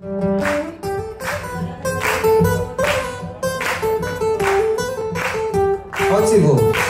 Pode se vou.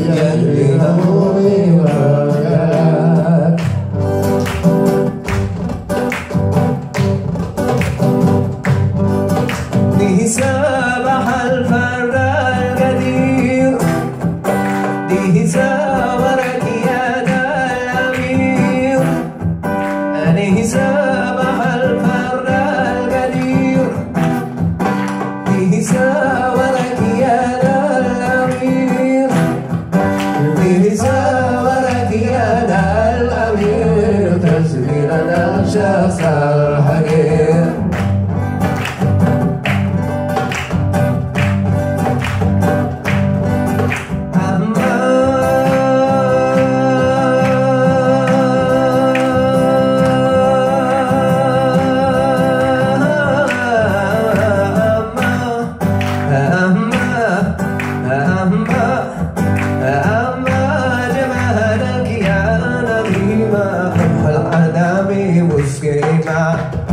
nhân vì tâm شمس الحق Escape my